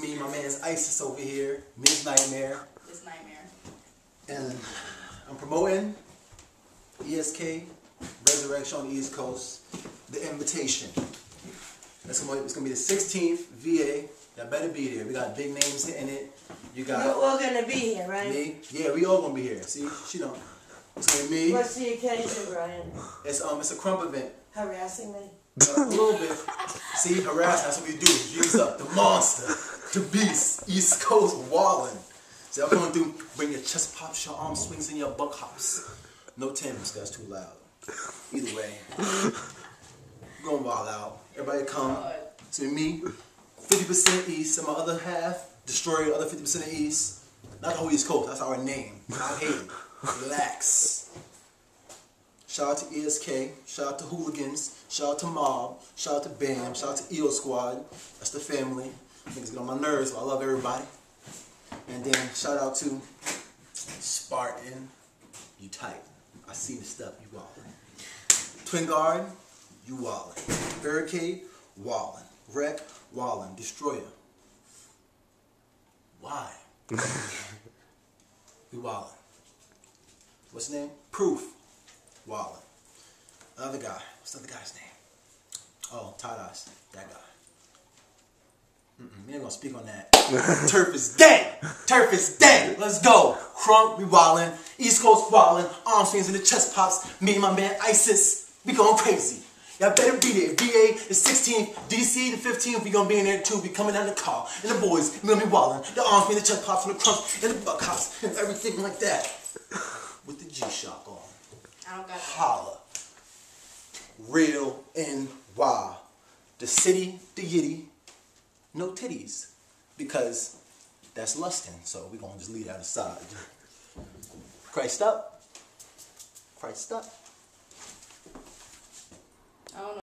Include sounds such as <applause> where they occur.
me, my man's Isys over here, Ms. Nightmare, This nightmare. and I'm promoting ESK Resurrection on the East Coast, the invitation. That's gonna, it's gonna be the 16th VA. Y'all better be there. We got big names in it. You got. We're all gonna be here, right? me. Yeah, we all gonna be here. See, she don't. It's gonna be me. What's the occasion, Brian? It's um, it's a krump event. Harassing me? Uh, a little bit. See, harass. That's what we do. G's up. The monster, the beast, East Coast wallin'. See, I'm going through. Bring your chest pops, your arm swings, and your buck hops. No Timbs, that's too loud. Either way, gonna wild out. Everybody come. See me, 50% East, and my other half destroy the other 50% of East. Not the whole East Coast. That's our name. I hate it. Relax. Shout out to ESK, shout out to Hooligans, shout out to Mob, shout out to BAM, shout out to EO Squad. That's the family. Niggas get on my nerves, but I love everybody. And then shout out to Spartan. You tight. I see the stuff, you wallin'. Twin Guard, you wallin'. Barricade, wallin'. Wreck, wallin'. Destroyer. Why? <laughs> we wallin'. What's his name? Proof. Wallin. Other guy. What's the other guy's name? Oh, Ice. That guy. We ain't gonna speak on that. Turf is dead. Turf is dead. Let's go! Krump, we wallin'. East Coast wallin'. Arm swings in the chest pops. Me and my man Isys, we going crazy. Y'all better be there. VA the 16th, DC the 15th, we gonna be in there too. We coming down the car. And the boys, we gonna be wallin'. The arms swings, the chest pops, and the crunch, and the buck hops, and everything like that. With the G-Shock on. I don't got that. Holla. Real NY. The city, the yitty, no titties. Because that's lusting, so we're gonna just leave that aside. Christ up. Christ up. I don't know.